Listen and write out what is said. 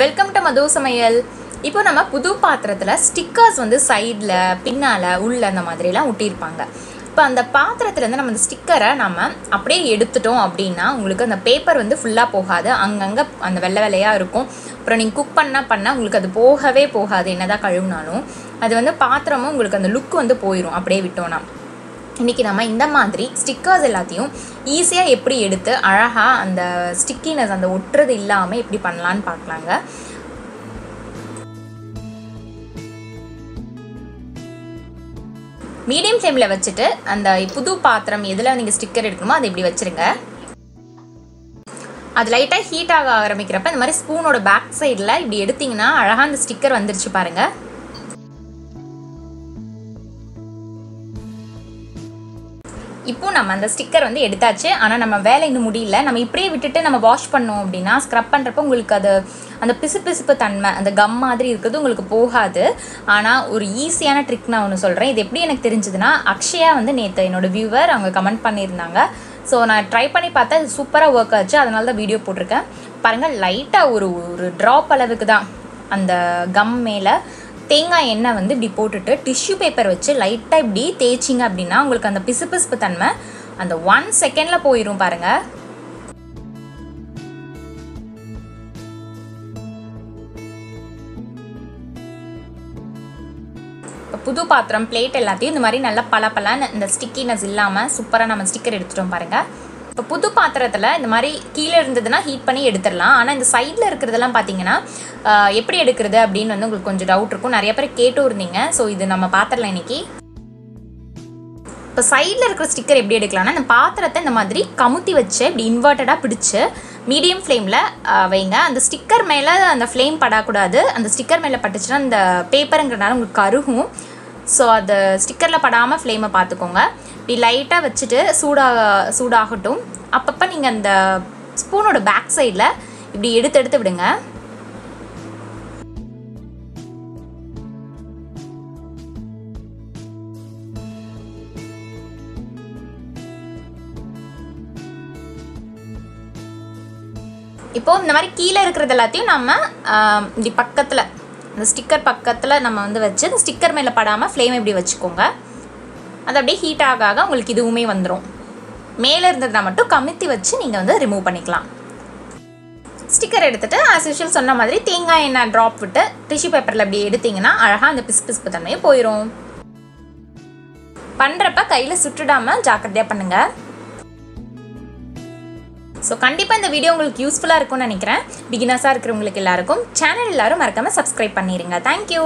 Welcome to மது சமையல் இப்போ நம்ம புது பாத்திரத்தில் ஸ்டிக்கர்ஸ் வந்து சைடில் பின்னால் உள்ள அந்த மாதிரிலாம் ஒட்டியிருப்பாங்க. இப்போ அந்த பாத்திரத்துலேருந்து நம்ம அந்த ஸ்டிக்கரை நம்ம அப்படியே எடுத்துட்டோம் அப்படின்னா உங்களுக்கு அந்த பேப்பர் வந்து ஃபுல்லாக போகாது. அங்கங்கே அந்த வெள்ளை வெள்ளையாக இருக்கும். அப்புறம் நீங்கள் குக் பண்ணால் பண்ணால் உங்களுக்கு அது போகவே போகாது. என்னதான் கழுவுனாலும். அது வந்து பாத்திரமும் உங்களுக்கு அந்த லுக் வந்து போயிடும் அப்படியே விட்டோன்னா இன்றைக்கி நம்ம இந்த மாதிரி ஸ்டிக்கர்ஸ் எல்லாத்தையும் ஈஸியாக எப்படி எடுத்து அழகாக அந்த ஸ்டிக்கினஸ் அந்த ஒட்டுறது இல்லாமல் எப்படி பண்ணலான்னு பார்க்கலாங்க. மீடியம் ஃப்ளேமில் வச்சுட்டு அந்த புது பாத்திரம் எதில் நீங்கள் ஸ்டிக்கர் எடுக்கணுமோ அதை இப்படி வச்சுருங்க. அது லைட்டாக ஹீட் ஆக ஆரம்பிக்கிறப்ப இந்த மாதிரி ஸ்பூனோட பேக் சைடில் இப்படி எடுத்தீங்கன்னா அழகாக அந்த ஸ்டிக்கர் வந்துருச்சு பாருங்கள் இப்போ நம்ம அந்த ஸ்டிக்கர் வந்து எடுத்தாச்சு. ஆனால் நம்ம வேலை இன்னும் முடியல. நம்ம இப்படியே விட்டுட்டு நம்ம வாஷ் பண்ணோம் அப்படின்னா ஸ்க்ரப் பண்ணுறப்ப உங்களுக்கு அது அந்த பிசு பிசுப்பு தன்மை அந்த கம் மாதிரி இருக்கிறது உங்களுக்கு போகாது. ஆனால் ஒரு ஈஸியான ட்ரிக் நான் ஒன்று சொல்கிறேன் இது எப்படி எனக்கு தெரிஞ்சதுன்னா அக்ஷயா வந்து நேற்று என்னோட வியூவர் அவங்க கமெண்ட் பண்ணியிருந்தாங்க. ஸோ நான் ட்ரை பண்ணி பார்த்தா இது சூப்பராக ஒர்க் ஆச்சு. அதனால தான் வீடியோ போட்டிருக்கேன். பாருங்கள் லைட்டாக ஒரு ஒரு ட்ராப் அளவுக்கு தான் அந்த கம் மேலே. தேங்காய் எண்ணெய் வந்து இப்படி போட்டுட்டு டிஷ்யூ பேப்பர் வச்சு லைட்டாக இப்படி தேய்ச்சிங்க அப்படின்னா உங்களுக்கு அந்த பிசுபிசுப்பு தன்மை அந்த ஒன் செகண்டில் போயிடும் பாருங்கள் புது பாத்திரம் பிளேட் எல்லாத்தையும் இந்த மாதிரி நல்லா பல பலன்னு இந்த ஸ்டிக்கினஸ் இல்லாமல் சூப்பராக நம்ம ஸ்டிக்கர் எடுத்துட்டோம் பாருங்கள் இப்போ புது பாத்திரத்தில் இந்த மாதிரி கீழே இருந்ததுன்னா ஹீட் பண்ணி எடுத்துடலாம். ஆனால் இந்த சைடில் இருக்கிறதெல்லாம் பார்த்தீங்கன்னா எப்படி எடுக்கிறது அப்படின்னு வந்து உங்களுக்கு கொஞ்சம் டவுட் இருக்கும். நிறைய பேர் கேட்டும் இருந்தீங்க. ஸோ இது நம்ம பாத்திரலாம் இன்னைக்கு. இப்போ சைடில் இருக்கிற ஸ்டிக்கர் எப்படி எடுக்கலாம்னா இந்த பாத்திரத்தை இந்த மாதிரி கமுத்தி வச்சு இப்படி இன்வெர்ட்டடாக பிடிச்சி மீடியம் ஃப்ளேமில் வைங்க. அந்த ஸ்டிக்கர் மேலே அந்த ஃப்ளேம் படக்கூடாது. அந்த ஸ்டிக்கர் மேலே பட்டுச்சுன்னா அந்த பேப்பருங்கிறனால உங்களுக்கு கருகும். ஸோ அது ஸ்டிக்கரில் படாமல் ஃப்ளேமை பார்த்துக்கோங்க இப்படி லைட்டாக வச்சுட்டு சூடாக சூடாகட்டும். அப்பப்போ நீங்கள் அந்த ஸ்பூனோட பேக் சைடில் இப்படி எடுத்து எடுத்து விடுங்க. இப்போ இந்த மாதிரி கீழே இருக்கிறது எல்லாத்தையும் நம்ம இப்படி பக்கத்தில் இந்த ஸ்டிக்கர் பக்கத்தில் நம்ம வந்து வச்சு அந்த ஸ்டிக்கர் மேலே படாமல் ஃப்ளேம் இப்படி வச்சுக்கோங்க. அது அப்படியே ஹீட் ஆக ஆக உங்களுக்கு இதுவுமே வந்துடும் மேலே இருந்ததுனா மட்டும் கமித்தி வச்சு நீங்கள் வந்து ரிமூவ் பண்ணிக்கலாம். ஸ்டிக்கர் எடுத்துகிட்டு ஆஸ் யூஷுவல் சொன்ன மாதிரி தேங்காய் எண்ணெய் ட்ராப் விட்டு டிஷ்யூ பேப்பரில் அப்படி எடுத்திங்கன்னா அழகாக அந்த பிசு பிசுப்பு தன்மையே போயிடும் பண்ணுறப்ப கையில் சுட்டுடாமல் ஜாக்கிரதையாக பண்ணுங்கள் ஸோ கண்டிப்பாக இந்த வீடியோ உங்களுக்கு யூஸ்ஃபுல்லாக இருக்கும்னு நினைக்கிறேன். பிகினர்ஸாக இருக்கிறவங்களுக்கு எல்லாருக்கும். சேனல் எல்லாரும் மறக்காமல் சப்ஸ்கிரைப் பண்ணிடுங்க தேங்க்யூ